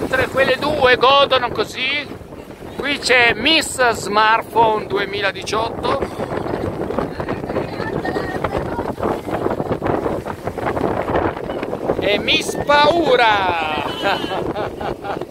mentre quelle due godono così, qui c'è Miss Smartphone 2018 e Miss Paura!